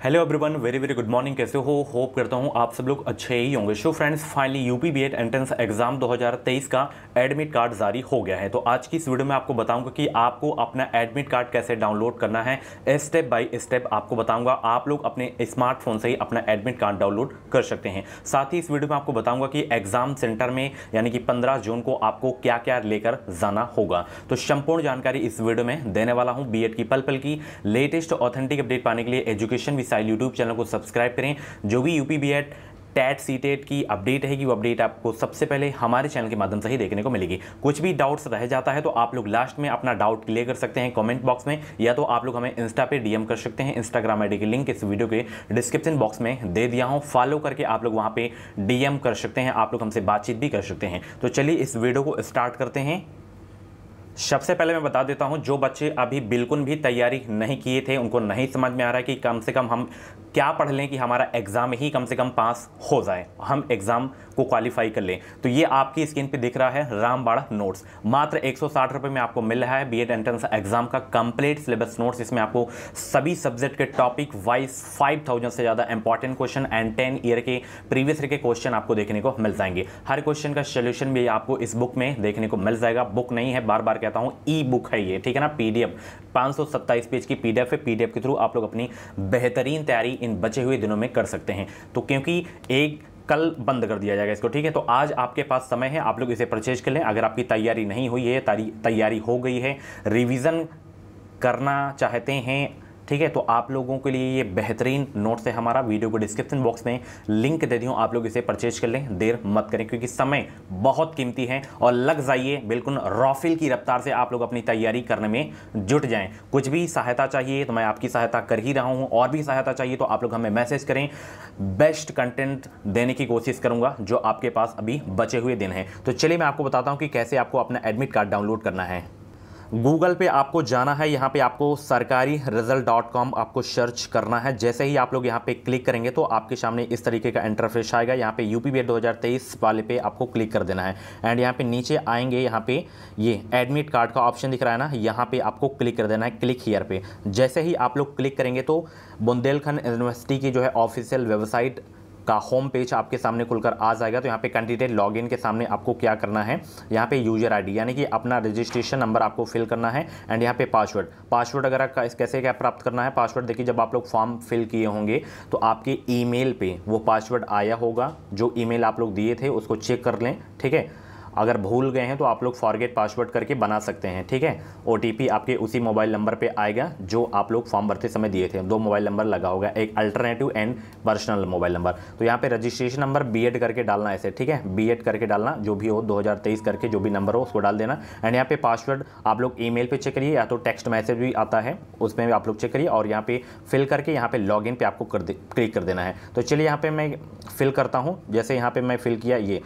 Hello everyone very very good morning कैसे हो? Hope करता हूँ आप सब लोग अच्छे ही होंगे। So friends finally UP B entrance exam 2023 का एडमिट कार्ड जारी हो गया है। तो आज की इस वीडियो में आपको बताऊँगा कि आपको अपना एडमिट कार्ड कैसे डाउनलोड करना है। स्टेप बाय स्टेप आपको बताऊँगा। आप लोग अपने स्मार्टफ़ोन से ही अपना एडमिट कार्ड डाउनलोड कर सकते हैं। साथ ही इस वीडियो में आपको बताऊँगा कि एग्ज़ाम सेंटर में, यानी कि पंद्रह जून को आपको क्या क्या लेकर जाना होगा। तो संपूर्ण जानकारी इस वीडियो में देने वाला हूँ बी की पल पल की लेटेस्ट ऑथेंटिक अपडेट पाने के लिए एजुकेशन मिसाइल यूट्यूब चैनल को सब्सक्राइब करें। जो भी B Ed TAT C TET की अपडेट रहेगी, वो अपडेट आपको सबसे पहले हमारे चैनल के माध्यम से ही देखने को मिलेगी। कुछ भी डाउट्स रह जाता है तो आप लोग लास्ट में अपना डाउट क्लियर कर सकते हैं कमेंट बॉक्स में, या तो आप लोग हमें इंस्टा पे डीएम कर सकते हैं। इंस्टाग्राम आईडी की लिंक इस वीडियो के डिस्क्रिप्शन बॉक्स में दे दिया हूँ। फॉलो करके आप लोग वहाँ पर डीएम कर सकते हैं। आप लोग हमसे बातचीत भी कर सकते हैं। तो चलिए इस वीडियो को स्टार्ट करते हैं। सबसे पहले मैं बता देता हूँ, जो बच्चे अभी बिल्कुल भी तैयारी नहीं किए थे, उनको नहीं समझ में आ रहा है कि कम से कम हम क्या पढ़ लें कि हमारा एग्ज़ाम ही कम से कम पास हो जाए। हम एग्ज़ाम को क्वालिफाई कर लें। तो ये आपकी स्क्रीन पे दिख रहा है रामबाड़ा नोट्स। मात्र एक सौ में आपको मिल रहा है बी एड एंट्रेंस एग्ज़ाम का कंप्लीट सिलेबस नोट्स इसमें आपको सभी सब्जेक्ट के टॉपिक वाइज फाइव से ज़्यादा important question and ten year के प्रीवियस ईयर के क्वेश्चन आपको देखने को मिल जाएँगे। हर क्वेश्चन का सोल्यूशन भी आपको इस बुक में देखने को मिल जाएगा। बुक नहीं है बार बार कहता हूँ ई बुक है ये, ठीक है ना पीडीएफ 527 पेज की पीडीएफ है। पीडीएफ के थ्रू आप लोग अपनी बेहतरीन तैयारी इन बचे हुए दिनों में कर सकते हैं। तो क्योंकि एक कल बंद कर दिया जाएगा इसको, ठीक है? तो आज आपके पास समय है, आप लोग इसे परचेज कर लें। अगर आपकी तैयारी नहीं हुई है तैयारी हो गई है, रिविज़न करना चाहते हैं ठीक है? तो आप लोगों के लिए ये बेहतरीन नोट्स है हमारा। वीडियो को डिस्क्रिप्शन बॉक्स में लिंक दे दूँ आप लोग इसे परचेज कर लें। देर मत करें क्योंकि समय बहुत कीमती है और लग जाइए बिल्कुल रॉफिल की रफ्तार से आप लोग अपनी तैयारी करने में जुट जाएँ। कुछ भी सहायता चाहिए तो मैं आपकी सहायता कर ही रहा हूँ। और भी सहायता चाहिए तो आप लोग हमें मैसेज करें। बेस्ट कंटेंट देने की कोशिश करूँगा, जो आपके पास अभी बचे हुए दिन हैं। तो चलिए मैं आपको बताता हूँ कि कैसे आपको अपना एडमिट कार्ड डाउनलोड करना है। गूगल पे आपको जाना है, यहाँ पे आपको सरकारी रिज़ल्ट डॉट कॉम आपको सर्च करना है। जैसे ही आप लोग यहाँ पे क्लिक करेंगे तो आपके सामने इस तरीके का इंटरफेस आएगा। यहाँ पे यूपी बी तेईस वाले पे आपको क्लिक कर देना है। एंड यहाँ पे नीचे आएँगे, यहाँ पे ये एडमिट कार्ड का ऑप्शन दिख रहा है ना, यहाँ पे आपको क्लिक कर देना है, क्लिक हीयर पे। जैसे ही आप लोग क्लिक करेंगे तो बुंदेलखंड यूनिवर्सिटी की जो है ऑफिशियल वेबसाइट का होम पेज आपके सामने खुलकर आ जाएगा। तो यहाँ पे कैंडिडेट लॉगिन के सामने आपको क्या करना है? यहाँ पे यूज़र आईडी यानी कि अपना रजिस्ट्रेशन नंबर आपको फिल करना है एंड यहाँ पे पासवर्ड पासवर्ड अगर कैसे क्या प्राप्त करना है? पासवर्ड देखिए, जब आप लोग फॉर्म फिल किए होंगे तो आपके ईमेल पे वो पासवर्ड आया होगा, जो ईमेल आप लोग दिए थे, उसको चेक कर लें, ठीक है? अगर भूल गए हैं तो आप लोग फॉरगेट पासवर्ड करके बना सकते हैं, ठीक है? ओटीपी आपके उसी मोबाइल नंबर पे आएगा, जो आप लोग फॉर्म भरते समय दिए थे। दो मोबाइल नंबर लगा होगा, एक alternative and personal mobile number तो यहाँ पे रजिस्ट्रेशन नंबर बी करके डालना ऐसे, ठीक है? बी करके डालना, जो भी हो, दो हज़ार तेईस करके जो भी नंबर हो, उसको डाल देना। एंड यहाँ पे पासवर्ड आप लोग ई पे चेक करिए, या तो टेक्स्ट मैसेज भी आता है, उसमें भी आप लोग चेक करिए, और यहाँ पे फिल करके यहाँ पे लॉग पे आपको कर दे क्लिक कर देना है। तो चलिए यहाँ पे मैं फिल करता हूँ, जैसे यहाँ पे मैं फिल किया ये।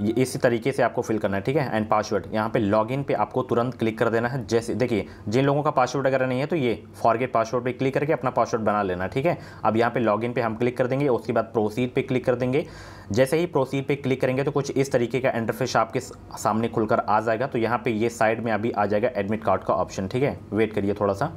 ये इसी तरीके से आपको फिल करना है, ठीक है? एंड पासवर्ड यहाँ पे लॉगिन पे आपको तुरंत क्लिक कर देना है। जैसे, देखिए, जिन लोगों का पासवर्ड अगर नहीं है तो ये फॉरगेट पासवर्ड पे क्लिक करके अपना पासवर्ड बना लेना, ठीक है? अब यहाँ पे लॉगिन पे हम क्लिक कर देंगे, उसके बाद प्रोसीड पे क्लिक कर देंगे। जैसे ही प्रोसीड पे क्लिक करेंगे तो कुछ इस तरीके का इंटरफेस आपके सामने खुलकर आ जाएगा। तो यहाँ पर ये साइड में अभी आ जाएगा एडमिट कार्ड का ऑप्शन ठीक है? वेट करिए थोड़ा सा।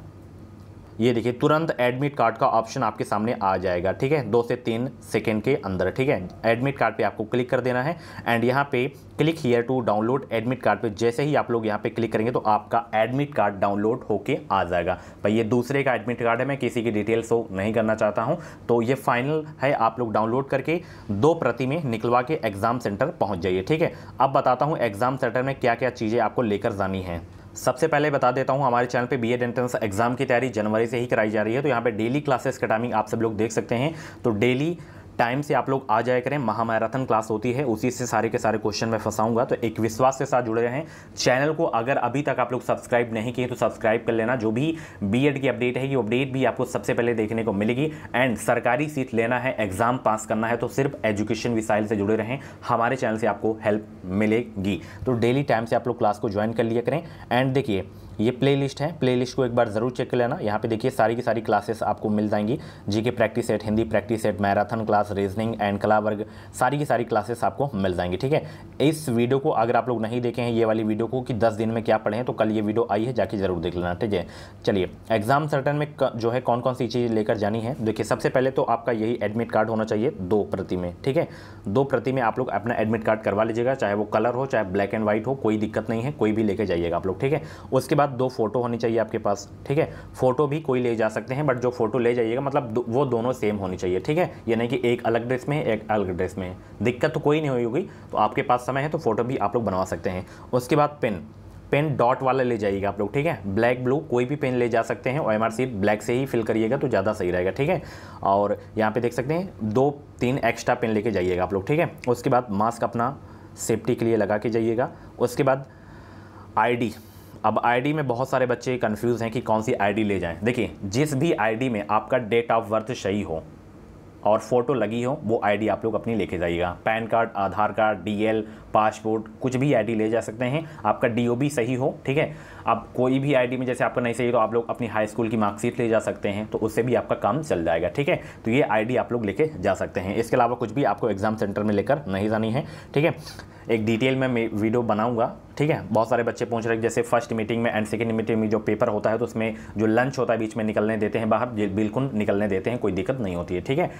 ये देखिए, तुरंत एडमिट कार्ड का ऑप्शन आपके सामने आ जाएगा, ठीक है? दो से तीन सेकेंड के अंदर, ठीक है? एडमिट कार्ड पे आपको क्लिक कर देना है एंड यहाँ पे click here to download admit card पे। जैसे ही आप लोग यहाँ पे क्लिक करेंगे तो आपका एडमिट कार्ड डाउनलोड होके आ जाएगा। भाई, ये दूसरे का एडमिट कार्ड है, मैं किसी की डिटेल शो नहीं करना चाहता हूँ। तो ये फाइनल है, आप लोग डाउनलोड करके दो प्रति में निकलवा के एग्ज़ाम सेंटर पहुँच जाइए, ठीक है? अब बताता हूँ एग्ज़ाम सेंटर में क्या क्या चीज़ें आपको लेकर जानी है। सबसे पहले बता देता हूँ, हमारे चैनल पे बी एड एंट्रेंस एग्ज़ाम की तैयारी जनवरी से ही कराई जा रही है तो यहाँ पे डेली क्लासेस का टाइमिंग आप सब लोग देख सकते हैं। तो डेली टाइम से आप लोग आ जाया करें। महामैराथन क्लास होती है, उसी से सारे के सारे क्वेश्चन मैं फंसाऊँगा। तो एक विश्वास के साथ जुड़े रहें। चैनल को अगर अभी तक आप लोग सब्सक्राइब नहीं किए तो सब्सक्राइब कर लेना। जो भी बी की अपडेट है, ये अपडेट भी आपको सबसे पहले देखने को मिलेगी। एंड सरकारी सीट लेना है एग्ज़ाम पास करना है तो सिर्फ़ एजुकेशन विसाइल से जुड़े रहें। हमारे चैनल से आपको हेल्प मिलेगी। तो डेली टाइम से आप लोग क्लास को ज्वाइन कर लिया करें। एंड देखिए ये प्ले लिस्ट है। प्ले लिस्ट को एक बार ज़रूर चेक कर लेना। यहाँ पे देखिए सारी की सारी क्लासेस आपको मिल जाएँगी। G K practice set Hindi practice set marathon class reasoning and कला वर्ग, सारी की सारी क्लासेस आपको मिल जाएँगी, ठीक है? इस वीडियो को अगर आप लोग नहीं देखे हैं, ये वाली वीडियो को कि दस दिन में क्या पढ़े तो कल ये वीडियो आई है, जाके ज़रूर देख लेना, ठीक है? चलिए एग्ज़ाम सर्टन में जो है कौन कौन सी चीज़ लेकर जानी है? देखिए, सबसे पहले तो आपका यही एडमिट कार्ड होना चाहिए दो प्रति में, ठीक है? दो प्रति में आप लोग अपना एडमिट कार्ड करवा लीजिएगा, चाहे वो कलर हो, चाहे ब्लैक एंड व्हाइट हो, कोई दिक्कत नहीं है, कोई भी लेके जाइएगा आप लोग, ठीक है? उसके बाद दो फ़ोटो होनी चाहिए आपके पास ठीक है? फ़ोटो भी कोई ले जा सकते हैं बट जो फ़ोटो ले जाइएगा मतलब दो, वो दोनों सेम होनी चाहिए ठीक है? यानी कि एक अलग ड्रेस में एक अलग ड्रेस में। दिक्कत तो कोई नहीं होगी तो आपके पास समय है तो फ़ोटो भी आप लोग बनवा सकते हैं। उसके बाद पेन। पेन डॉट वाला ले जाइएगा आप लोग ठीक है? ब्लैक ब्लू कोई भी पेन ले जा सकते हैं और एम ब्लैक से ही फिल करिएगा तो ज़्यादा सही रहेगा ठीक है? और यहाँ पे देख सकते हैं दो तीन एक्स्ट्रा पेन लेके जाइएगा आप लोग ठीक है? उसके बाद मास्क अपना सेफ्टी के लिए लगा के जाइएगा। उसके बाद आईडी अब आईडी में बहुत सारे बच्चे कंफ्यूज हैं कि कौन सी आईडी ले जाएँ। देखिए, जिस भी आईडी में आपका डेट ऑफ़ बर्थ सही हो और फ़ोटो लगी हो, वो आईडी आप लोग अपनी लेके जाइएगा। PAN card Aadhaar card DL passport कुछ भी आईडी ले जा सकते हैं। आपका डीओबी सही हो, ठीक है? आप कोई भी आईडी में, जैसे आपका नहीं सही तो आप लोग अपनी हाई स्कूल की मार्कशीट ले जा सकते हैं तो उससे भी आपका काम चल जाएगा, ठीक है? तो ये आईडी आप लोग लेके जा सकते हैं। इसके अलावा कुछ भी आपको एग्ज़ाम सेंटर में लेकर नहीं जानी है, ठीक है? एक डिटेल में मैं वीडियो बनाऊँगा, ठीक है? बहुत सारे बच्चे पूछ रहे हैं, जैसे फ़र्स्ट मीटिंग में एंड सेकेंड मीटिंग में जो पेपर होता है तो उसमें जो लंच होता है, बीच में निकलने देते हैं बाहर बिल्कुल निकलने देते हैं, कोई दिक्कत नहीं होती है, ठीक है?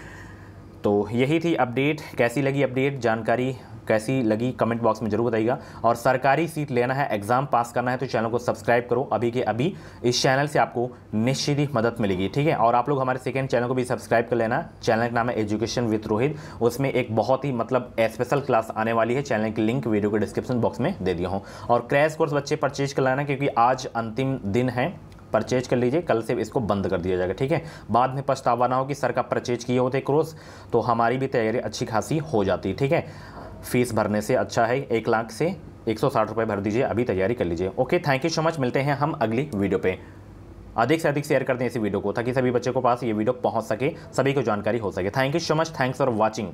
तो यही थी अपडेट। कैसी लगी अपडेट? जानकारी कैसी लगी? कमेंट बॉक्स में ज़रूर बताइएगा। और सरकारी सीट लेना है, एग्ज़ाम पास करना है तो चैनल को सब्सक्राइब करो। अभी के अभी इस चैनल से आपको निश्चित ही मदद मिलेगी, ठीक है? और आप लोग हमारे सेकेंड चैनल को भी सब्सक्राइब कर लेना। चैनल का नाम है एजुकेशन विथ रोहित उसमें एक बहुत ही मतलब स्पेशल क्लास आने वाली है। चैनल की लिंक वीडियो के डिस्क्रिप्शन बॉक्स में दे दिया हूँ। और क्रैश कोर्स बच्चे परचेज कर लेना क्योंकि आज अंतिम दिन है। परचेज कर लीजिए, कल से इसको बंद कर दिया जाएगा, ठीक है? बाद में पछतावा ना हो कि सर का परचेज किए होते क्रोस तो हमारी भी तैयारी अच्छी खासी हो जाती है ठीक है? फ़ीस भरने से अच्छा है, एक लाख से एक सौ साठ रुपये भर दीजिए, अभी तैयारी कर लीजिए। Okay, thank you so much, मिलते हैं हम अगली वीडियो पे। अधिक से अधिक शेयर कर दें इसी वीडियो को, ताकि सभी बच्चे को पास ये वीडियो पहुँच सके, सभी को जानकारी हो सके। Thank you so much, thanks for watching.